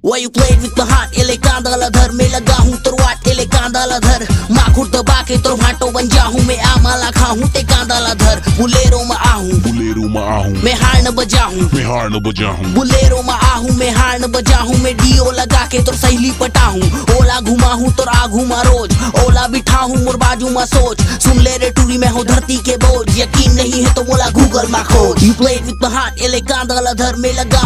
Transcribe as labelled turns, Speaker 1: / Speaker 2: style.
Speaker 1: Why you played with my heart? एले कांदा धर में लगा हूँ तो एले कांदा धर माखुर दबा के तो भाटो बन जाऊँ मैं आमाला खाऊं ते कांदा धर. बुलेरो में आहूं
Speaker 2: बुलेरो में आहूं
Speaker 1: मैं हार न
Speaker 2: मैं हार न
Speaker 1: बुलेरो में आहूं मैं हार न मैं डीओ लगा के तो सहेली पटाऊं ओला घुमाऊं तो आ घुमा रोज. ओला बिठाऊं मोर बाजू में सोच. सुन ले रे टूरी में हूँ धरती के बोझ. यकीन नहीं है तो बोला गूगल में खोज. You played with my heart एले कांदा धर में लगा